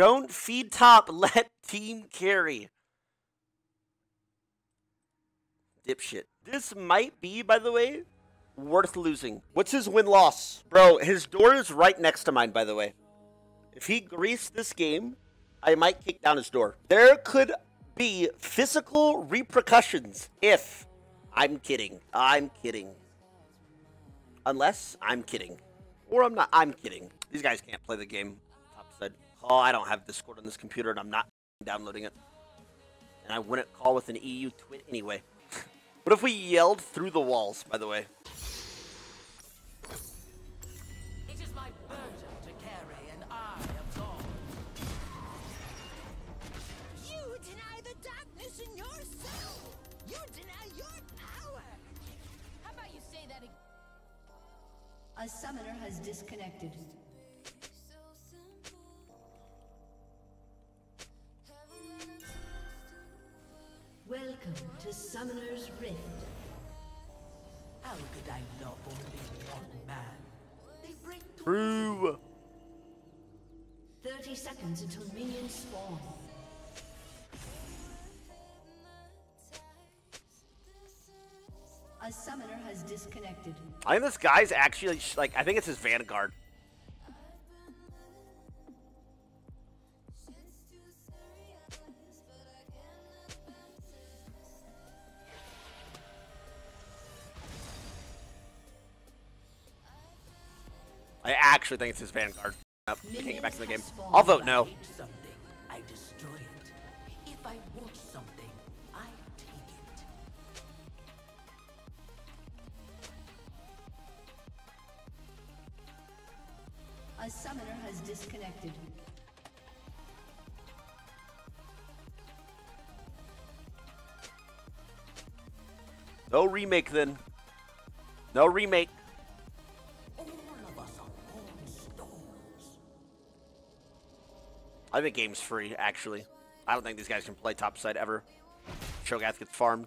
Don't feed top. Let team carry. Dipshit. This might be, by the way, worth losing. What's his win loss? Bro, his door is right next to mine, by the way. If he greased this game, I might kick down his door. There could be physical repercussions if. I'm kidding. I'm kidding. Unless I'm kidding. Or I'm not. I'm kidding. These guys can't play the game. Top said, oh, I don't have Discord on this computer and I'm not downloading it. And I wouldn't call with an EU twit anyway. what if we yelled through the walls, by the way? It is my burden Welcome to Summoner's Rift. How could I love only one man? They break True. 30 seconds until minions spawn. A summoner has disconnected. I think this guy's actually, like, I think it's his Vanguard. I actually think it's his Vanguard. Nope, I can't get back to the game. I'll vote no. I destroy it. If I want something, I take it. A summoner has disconnected. No remake then. No remake. I think game's free, actually. I don't think these guys can play topside ever. Cho'Gath gets farmed.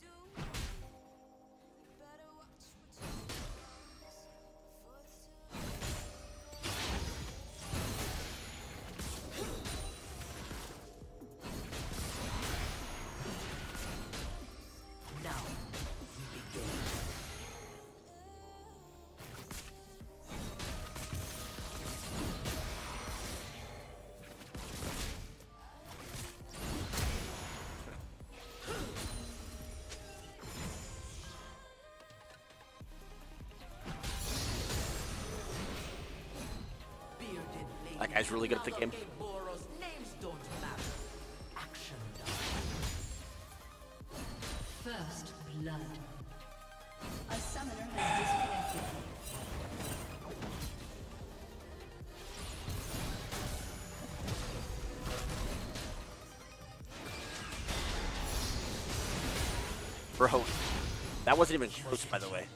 That guy's really good at the game. Boros names don't matter. Action does. First blood. A summoner has disconnected. Bro, that wasn't even close, by the way.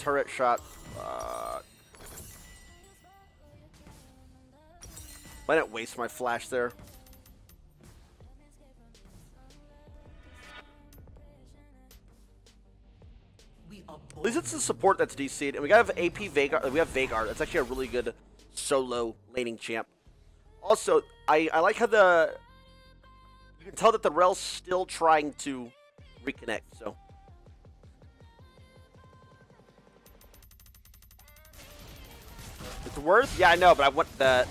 Turret shot. Uh, why didn't waste my flash there? At least it's the support that's DC'd, and we got have AP Veigar. We have Veigar. That's actually a really good solo laning champ. Also, I, I like how the you can tell that the Rel's still trying to reconnect. So worth. Yeah, I know, but I want the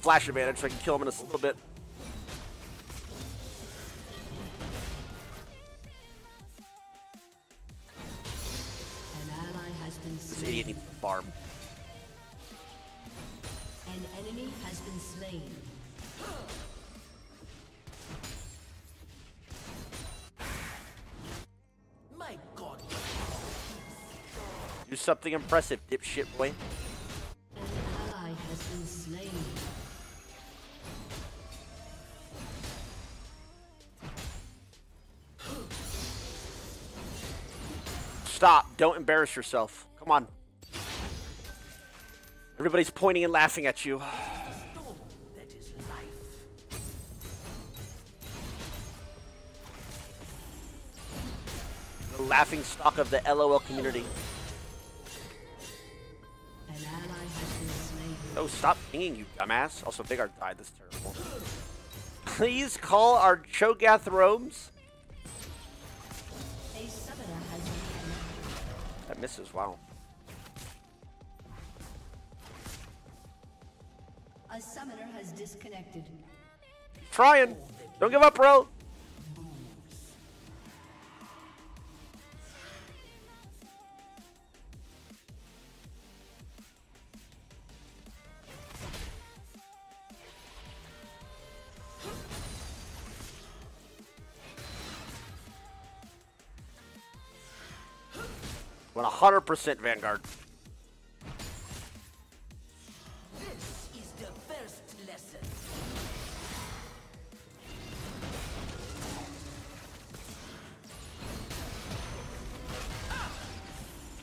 flash advantage so I can kill him in a little bit. Something impressive, dipshit boy. Stop. Don't embarrass yourself. Come on. Everybody's pointing and laughing at you. The laughing stock of the LOL community. Oh, stop pinging, you dumbass. Also, Big Art died. That's terrible. Please call our Cho'Gath roams. A summoner has been connected. That misses, wow. A summoner has disconnected. Trying. Don't give up, bro. Hundred percent Vanguard.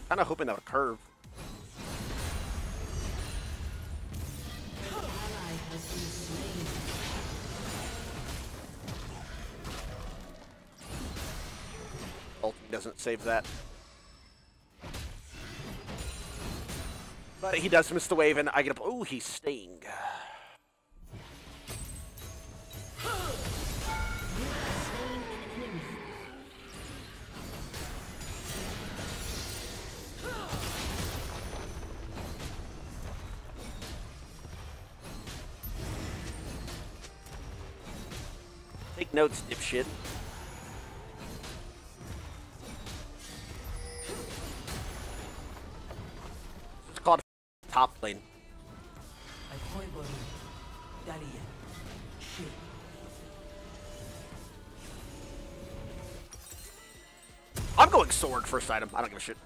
Kind of hoping that would curve. Ulti doesn't save that. But he does miss the wave, and I get up. Oh, he's staying. I'm going sword first item. I don't give a shit.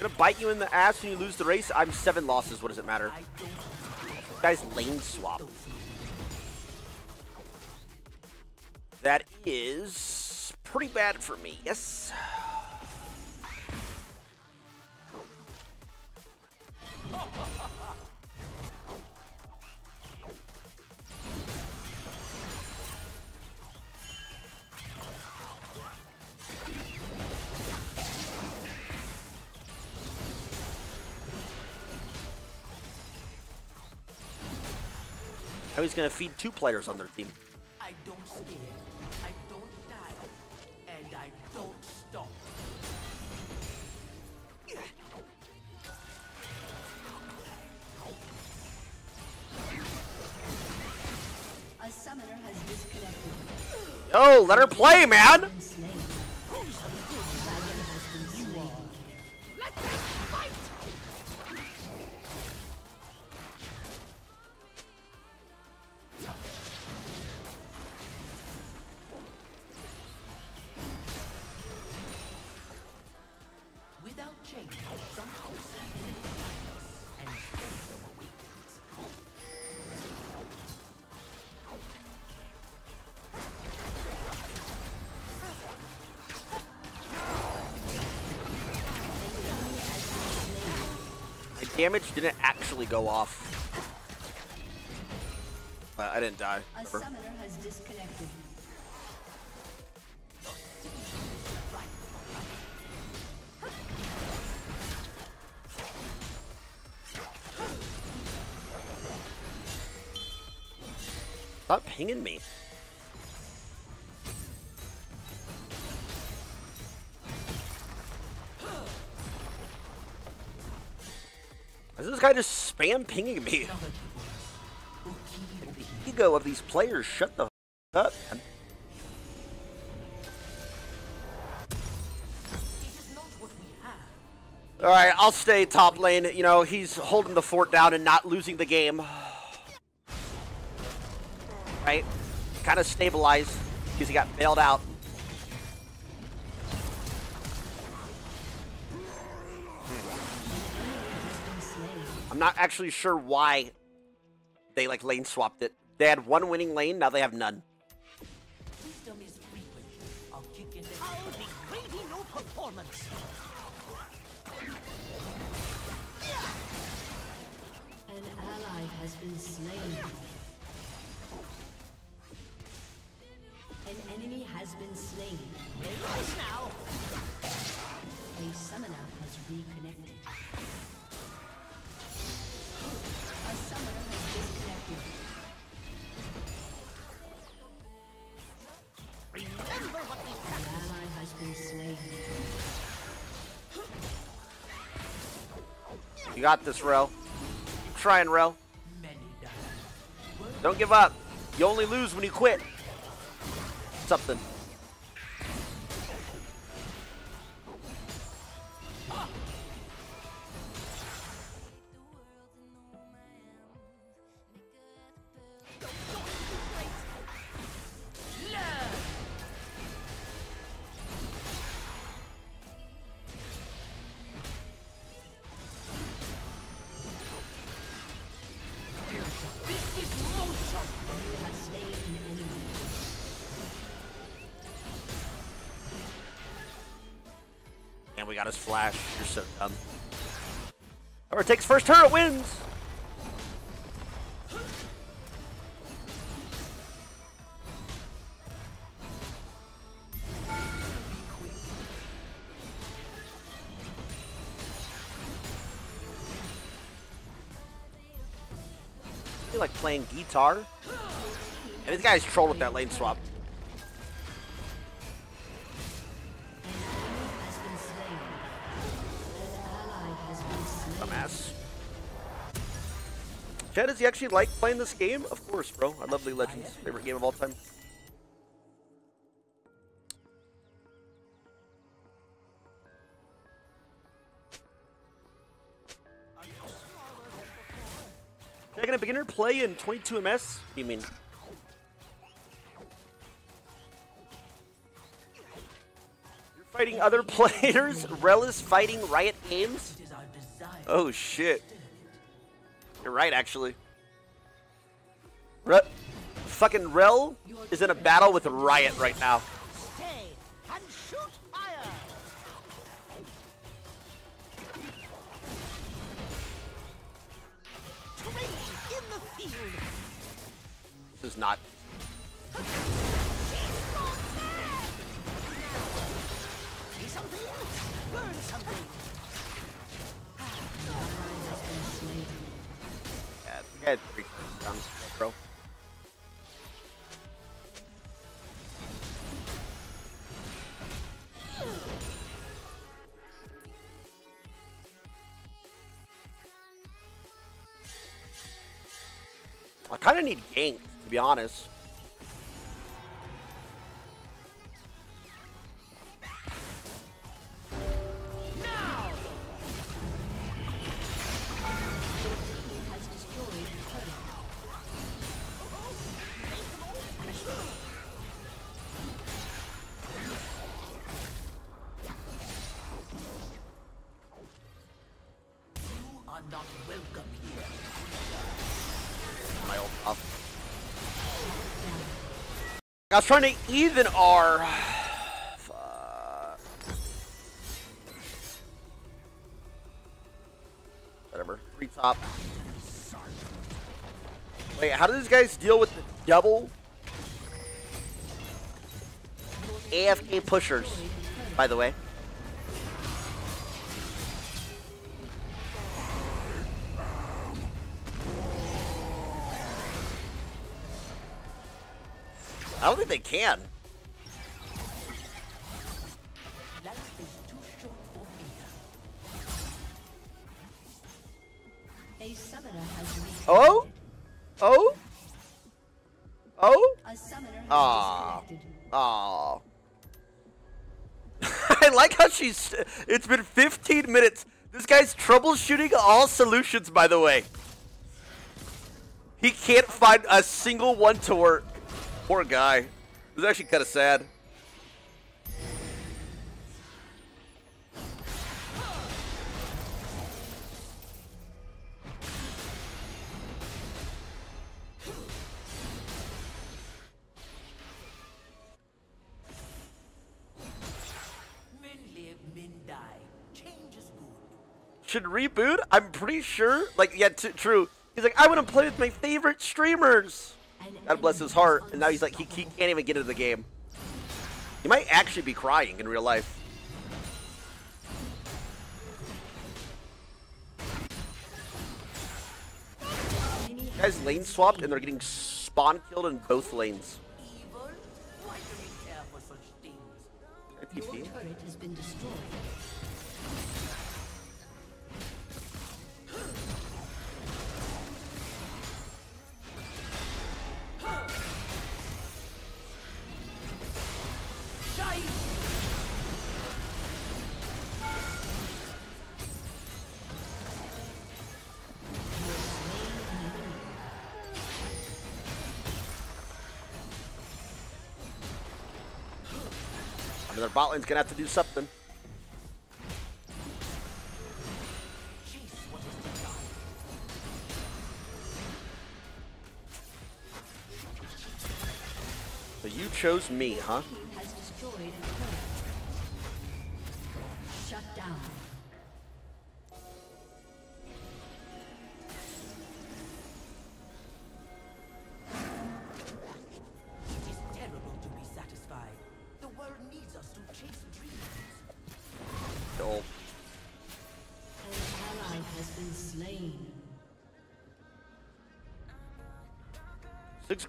Gonna bite you in the ass when you lose the race. I'm seven losses. What does it matter? Guys, lane swap. That is pretty bad for me. Yes. Now he's gonna feed two players on their team. I don't scare. I don't die. And I don't stop. A summoner has disconnected. Oh, let her play, man! Damage didn't actually go off. But I didn't die. A summoner has disconnected. Stop pinging me. Guy just spam pinging me? The ego of these players, shut the up. Alright, I'll stay top lane. You know, he's holding the fort down and not losing the game. Right? Kind of stabilized because he got bailed out. I'm not actually sure why they like lane swapped it. They had one winning lane, now they have none. Wisdom is. I'll kick in the I'll be greedy no performance. An ally has been slain. An enemy has been slain. Relax now. You got this, Rel. Keep trying, Rel. Don't give up. You only lose when you quit. Something. And we got his flash. You're so dumb. Whoever takes first turret wins. I like playing guitar. And this guy's trolled with that lane swap. Does he actually like playing this game? Of course, bro. I love League Legends. Favorite game of all time. A beginner play in 22 MS? What do you mean? You're fighting other players? Rel is fighting Riot Games? Oh shit. You're right, actually. Re- fucking Rel is in a battle with Riot right now. This is not. Kind of need gank, to be honest. I was trying to even R. Fuck. Whatever. Three top. Wait, how do these guys deal with the double AFK pushers? By the way. I don't think they can. Life is too short for fear. A summoner has reconnected. Oh? Oh? Oh? A summoner has Aw. disconnected. Aw. I like how she's. It's been 15 minutes. This guy's troubleshooting all solutions, by the way. He can't find a single one to work. Poor guy. It was actually kind of sad. Should reboot? I'm pretty sure. Like, yeah, true. He's like, I want to play with my favorite streamers. God bless his heart. And now he's like, he, he can't even get into the game. He might actually be crying in real life. Guys lane swapped and they're getting spawn killed in both lanes. Evil? Why do we care for such things? Their bot lane's gonna have to do something. So you chose me, huh?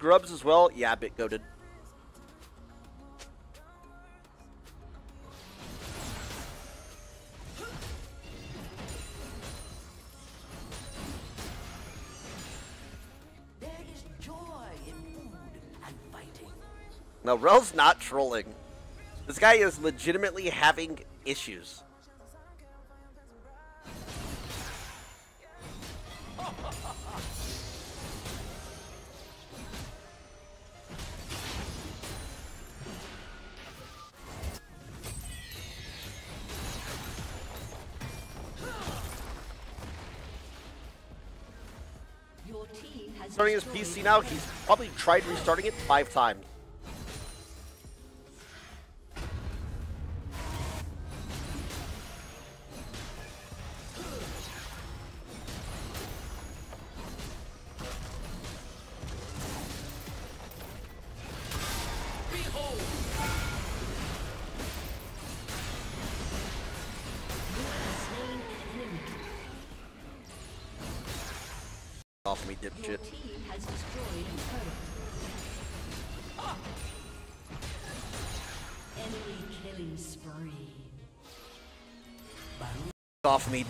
Grubs as well. Yeah, a bit goaded. There is joy in food and fighting. No, Rel's not trolling. This guy is legitimately having issues. Team has Starting his PC now, he's probably tried restarting it five times.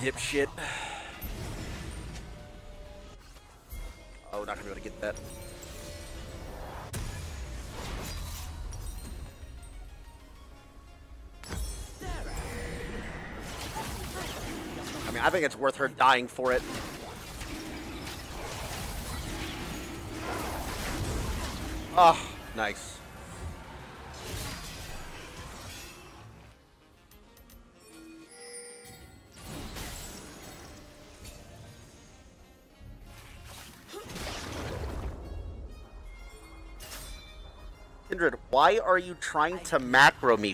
Dipshit. Oh, not gonna be able to get that. I mean, I think it's worth her dying for it. Oh, nice. Why are you trying to macro me?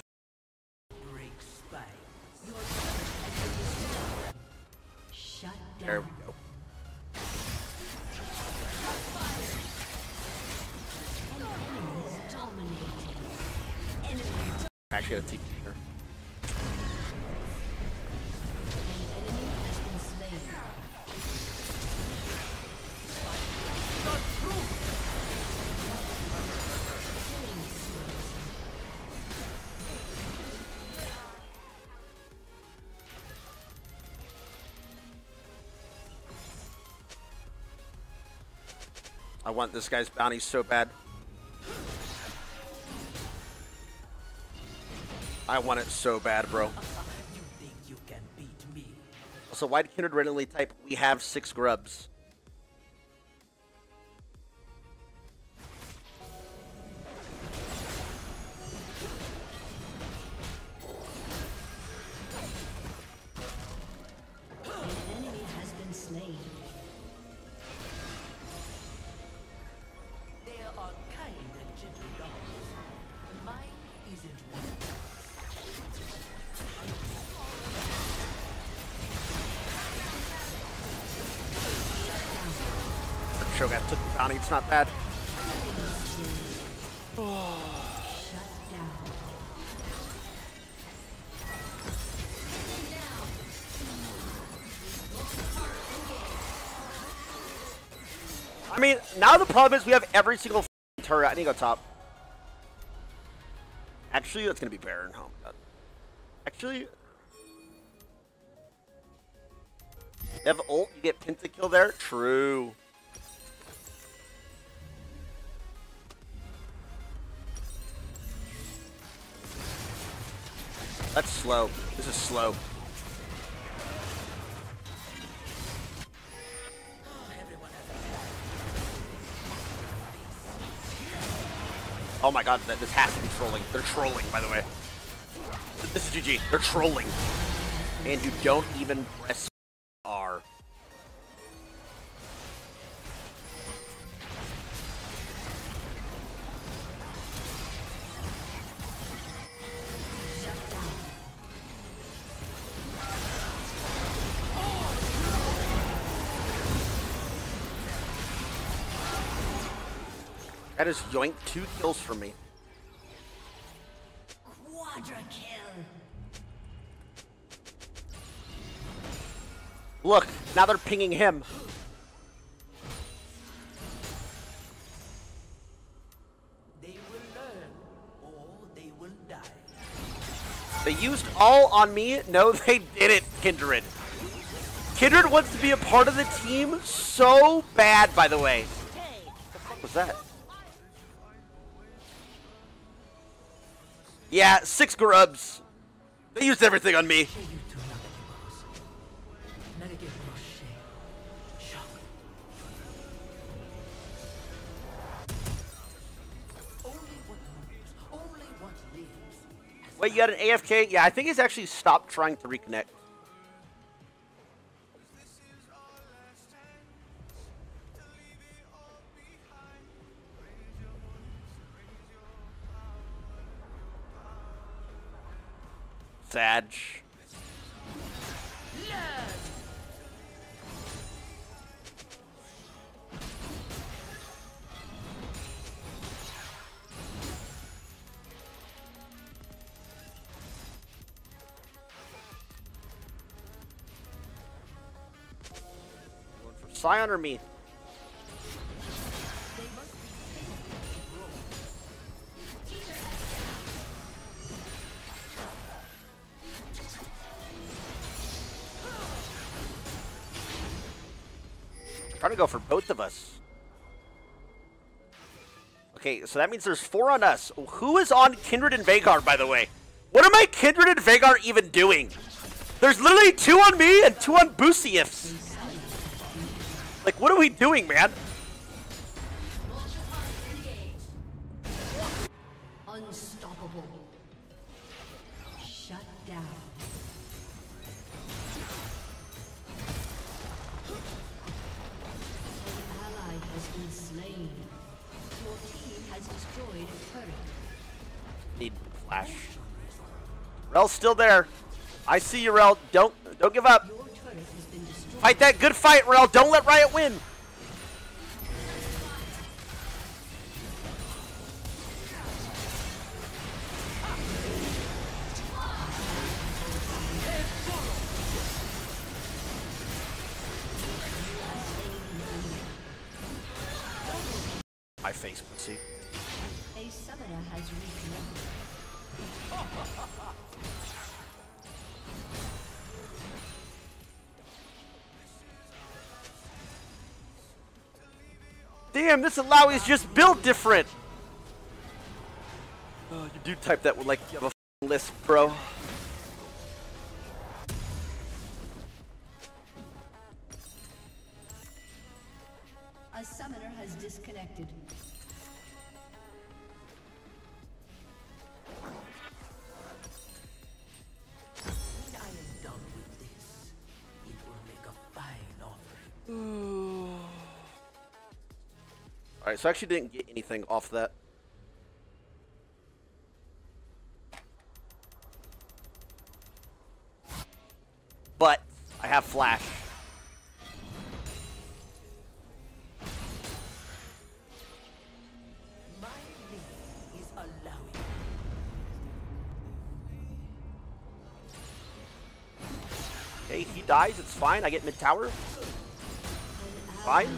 Want this guy's bounty so bad. I want it so bad, bro. You think you can beat me? So why did Kindred randomly type, we have six grubs? Cho'Gath took the bounty. It's not bad. I mean, now the problem is we have every single turret. I need to go top. Actually, that's gonna be Baron. Oh my god. Actually, you have ult, you get pentakill there. True. That's slow. This is slow. Oh my god, this has to be trolling. They're trolling, by the way. This is GG. They're trolling. And you don't even press That is yoink two kills for me. Quadra kill. Look, now they're pinging him. They will learn, or they will die. They used all on me. No, they didn't, Kindred. Kindred wants to be a part of the team so bad, by the way. What was that? Yeah, six grubs. They used everything on me. Wait, you got an AFK? Yeah, I think he's actually stopped trying to reconnect. For Sion or me? To go for both of us. Okay, so that means there's four on us. Who is on Kindred and Veigar, by the way? What am I Kindred and Veigar even doing? There's literally two on me and two on Bausffs. Like, what are we doing, man? There. I see you, Rel. Don't don't give up. Your turret has been destroyed. Fight that good fight, Rel. Don't let Riot win. My face, pussy. A summoner has. Damn, this Alawi is just built different. Oh, you do type that with like you have a list, bro. so I actually didn't get anything off that. But I have flash. Hey, he dies, it's fine. I get mid tower. Fine.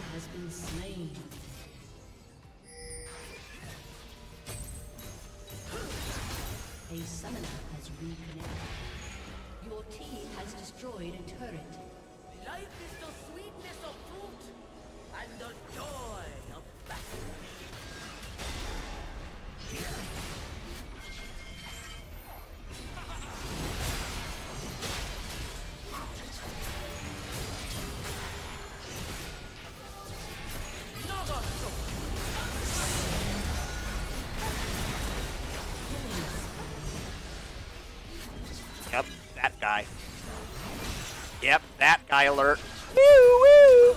A summoner has reconnected. Your team has destroyed a turret. Life is the sweetness of fruit and the joy of battle. Alert. Woo woo!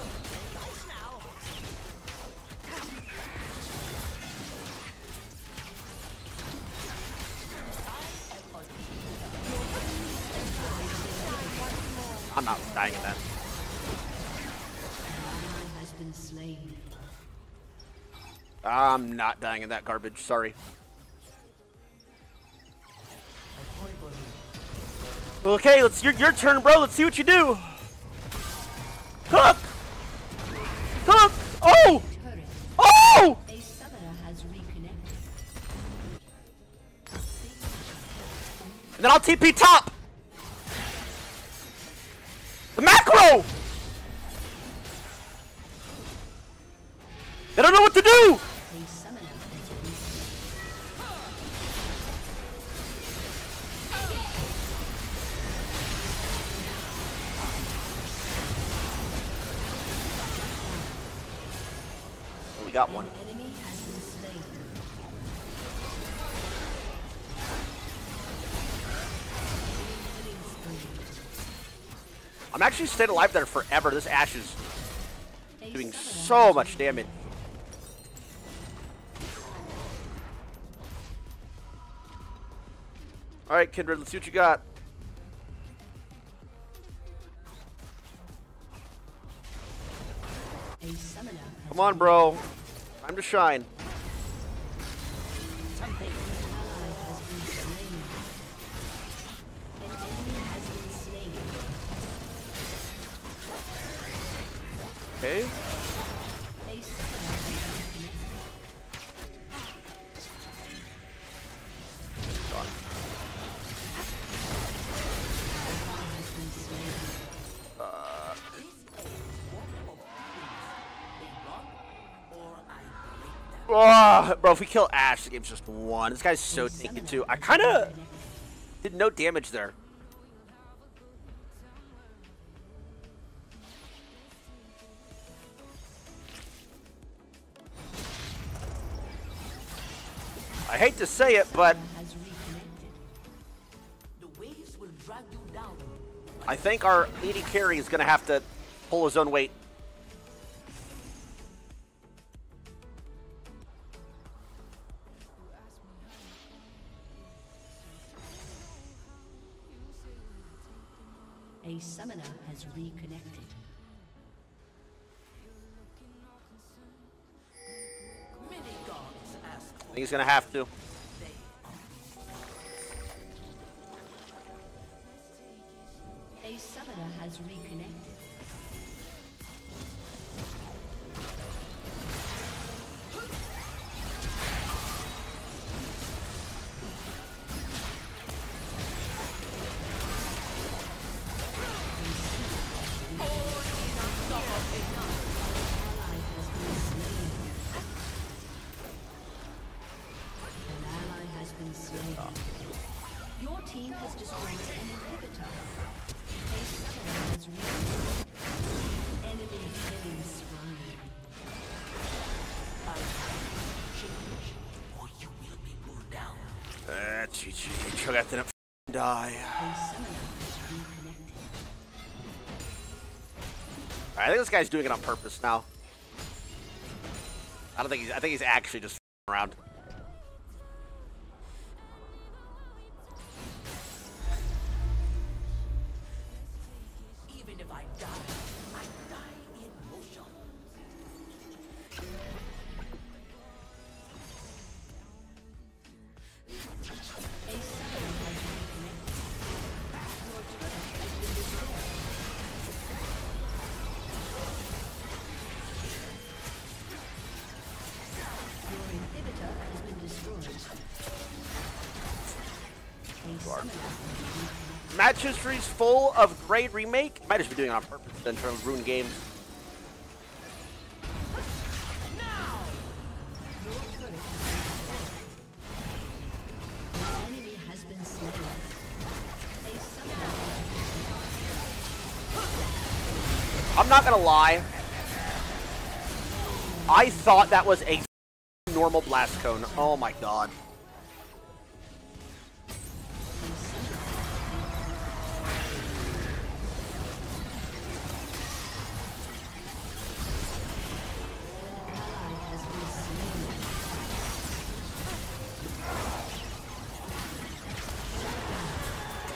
I'm not dying in that. I'm not dying in that garbage. Sorry. Okay, let's your your turn, bro. Let's see what you do. TP top. The macro. They don't know what to do. Reconnected. We got one. I'm actually staying alive there forever. This Ashe is doing so much damage. All right, Kindred, let's see what you got. A summoner has Come on, bro. Time to shine. If we kill Ashe, the game's just one. This guy's so tanky too. I kind of did no damage there. I hate to say it, but. I think our AD carry is going to have to pull his own weight. Reconnected. I think he's to have to. I think this guy's doing it on purpose now. I don't think he's. I think he's actually just around. Match history's full of great remake. Might just be doing it on purpose then trying to ruin games. I'm not gonna lie. I thought that was a normal blast cone. Oh my god.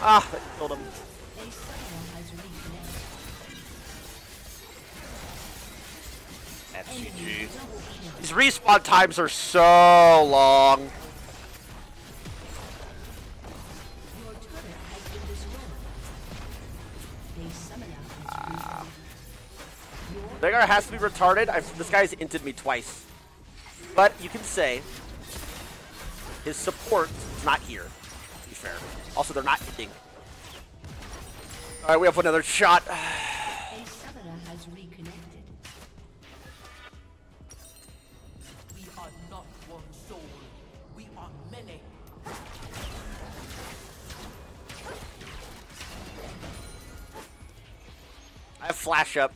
Ah, that killed him. Kill. These respawn times are so long. Your turret has been destroyed. A summoner has reconnected. Your Veigar has to be retarded. I've, this guy's inted me twice. But you can say his support is not here, to be fair. Also, they're not hitting. Alright, we have another shot. I have flash up.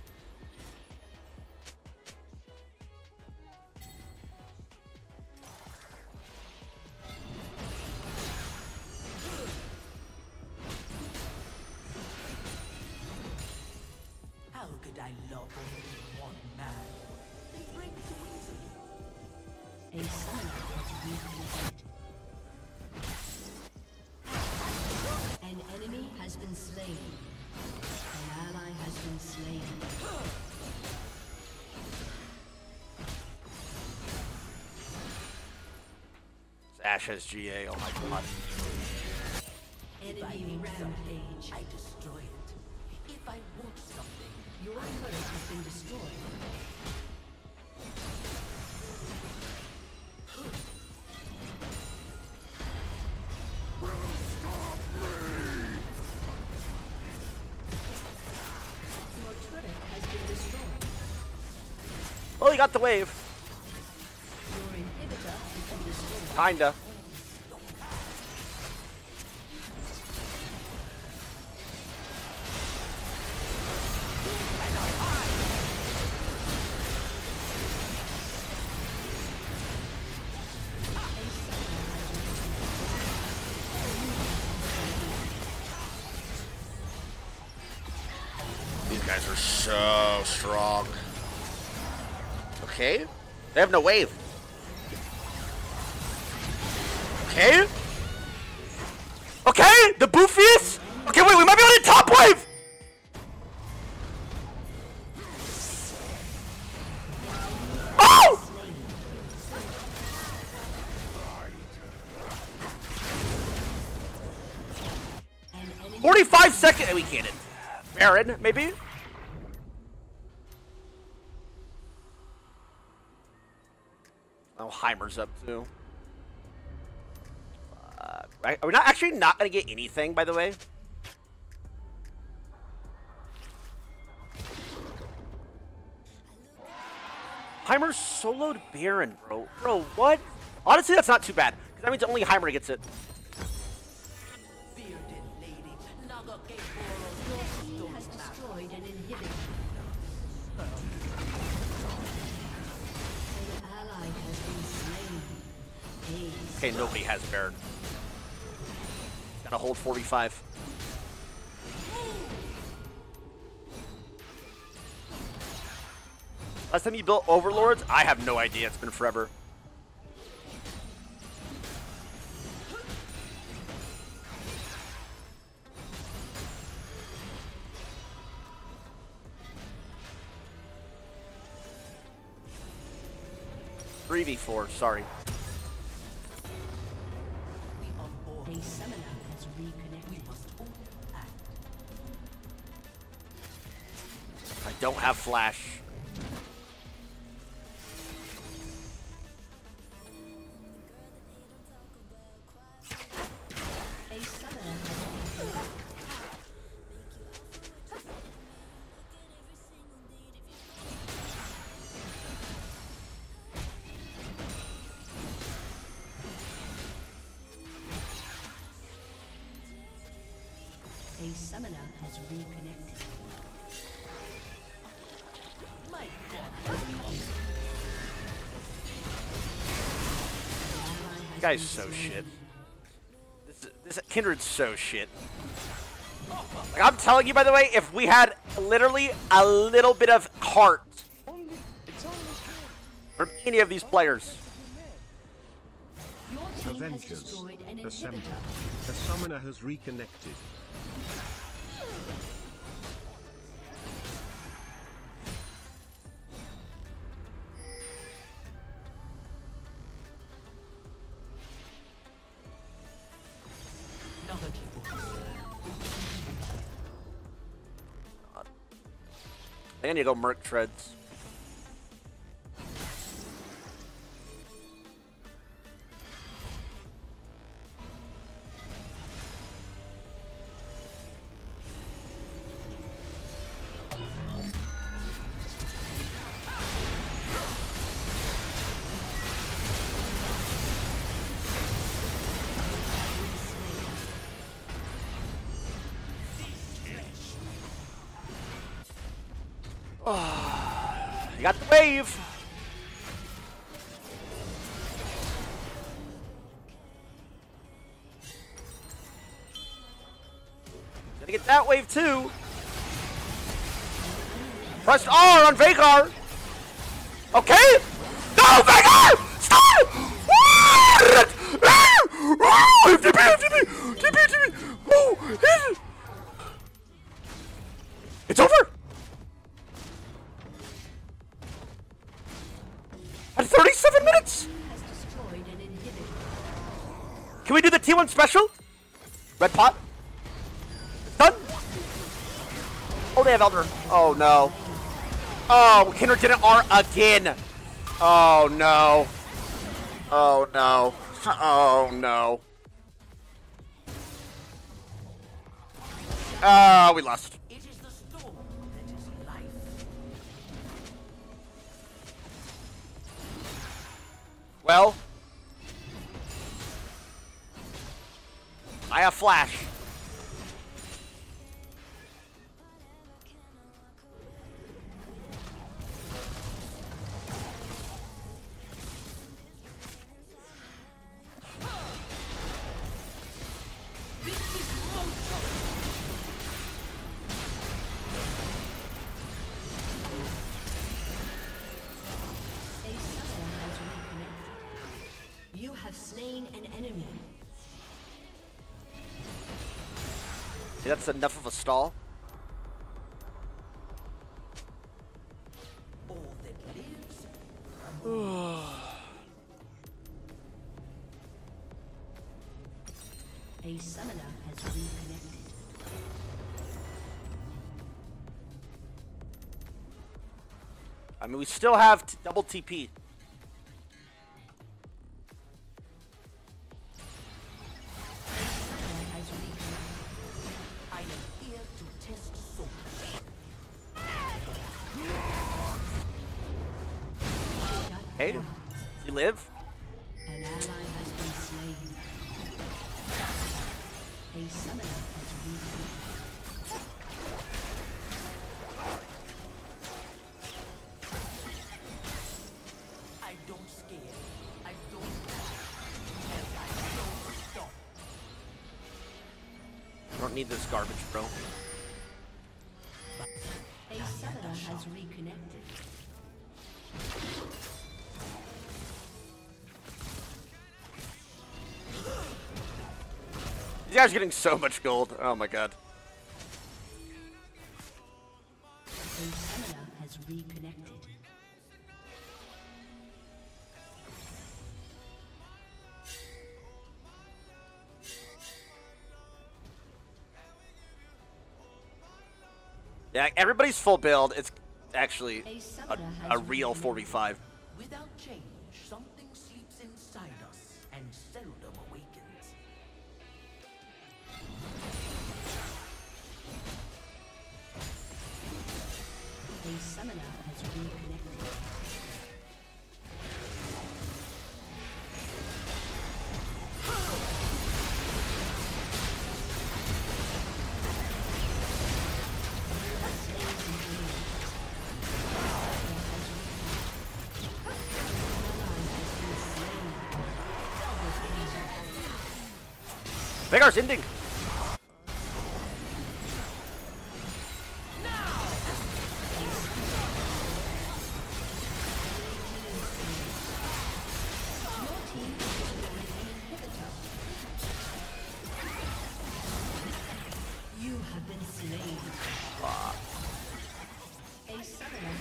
Ashe has GA. Oh my god. Enemy rampage. I destroy it. If I want something, Your turret has been destroyed. Your turret has been destroyed. Well, he got the wave. Kinda. These guys are so strong. Okay. They have no wave. Baron, maybe? Oh, Heimer's up too. Uh, right? Are we not actually not gonna get anything, by the way? Heimer's soloed Baron, bro. Bro, what? Honestly, that's not too bad. Because that means only Heimer gets it. Okay, nobody has Baron. Gotta hold 45. Last time you built Overlords? I have no idea. It's been forever. Three v four. Sorry. don't have flash. A summoner has reconnected. Guy's so shit. This, this Kindred's so shit. Like, I'm telling you, by the way, if we had literally a little bit of heart from any of these players, Avengers inhibitor. A summoner has reconnected. Need to go Merc Treads. You got the wave. Gonna get that wave too. Press R on Veigar. Okay. No, Veigar! Stop! Ah! FTP, FTP, FTP, FTP. Oh, It's over. Can we do the T1 special? Red pot? Done? Oh, they have Elder. Oh, no. Oh, Kindred did an R again. Oh, no. Oh, no. Oh, no. Ah, we lost. Well. I have flash. See, that's enough of a stall. All that lives A summoner has reconnected. I mean, we still have t- double TP. Has reconnected. These guys are getting so much gold. Oh my god. A summoner has reconnected. Yeah, everybody's full build. It's actually a, a real 45.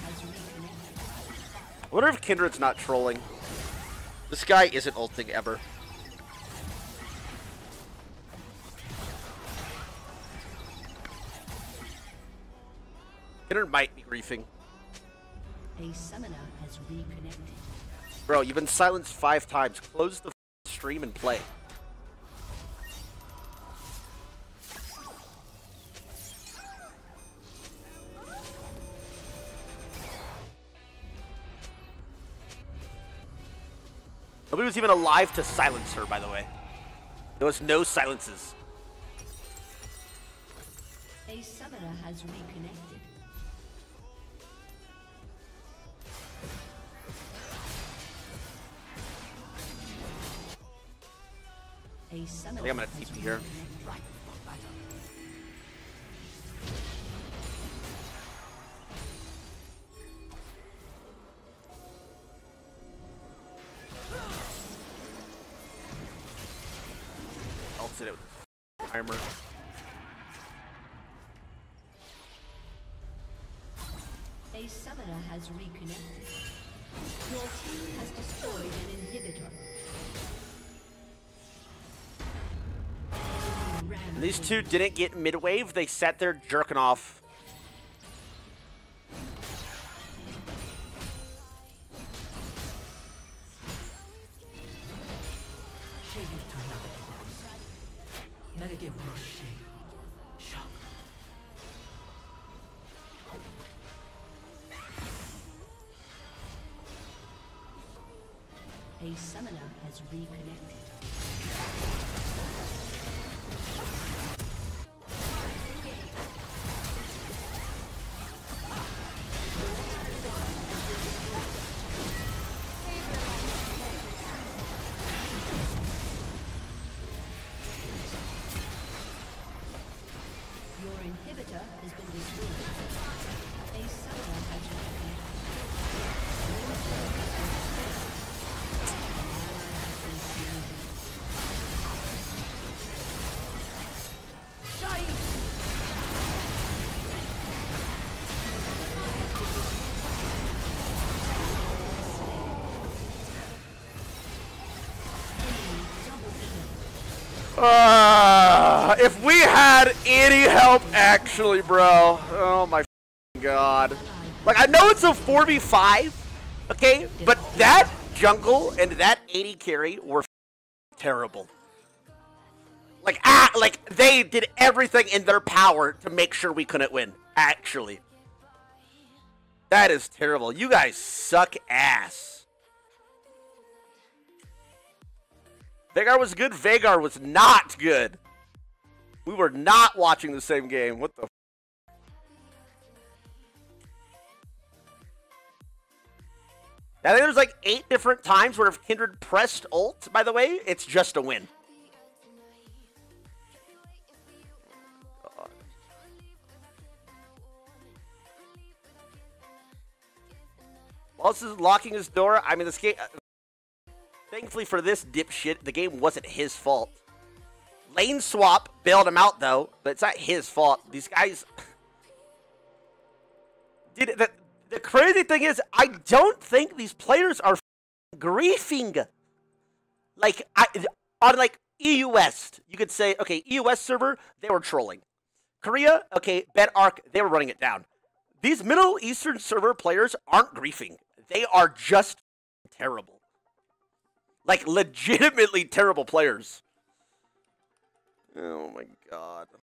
Has reconnected. I wonder if Kindred's not trolling. This guy isn't ulting ever. Might be griefing. A summoner has reconnected. Bro, you've been silenced five times. Close the stream and play. Nobody was even alive to silence her, by the way. There was no silences. A summoner has reconnected. I think I'm gonna TP here. These two didn't get mid wave, they sat there jerking off. 나에 I know it's a 4v5, okay? But that jungle and that AD carry were terrible. Like, ah, like, they did everything in their power to make sure we couldn't win, actually. That is terrible. You guys suck ass. Veigar was good. Veigar was not good. We were not watching the same game. What the? Think there's like eight different times where if Kindred pressed ult, by the way, it's just a win. God. Wallace is locking his door. I mean, this game. Uh, thankfully for this dipshit, the game wasn't his fault. Lane swap bailed him out though, but it's not his fault. These guys. Did the the crazy thing is, I don't think these players are f***ing griefing. Like I on like EU West, you could say, okay, EU West server, they were trolling. Korea, okay, Bet Arc, they were running it down. These Middle Eastern server players aren't griefing. They are just terrible. Like legitimately terrible players. Oh my god.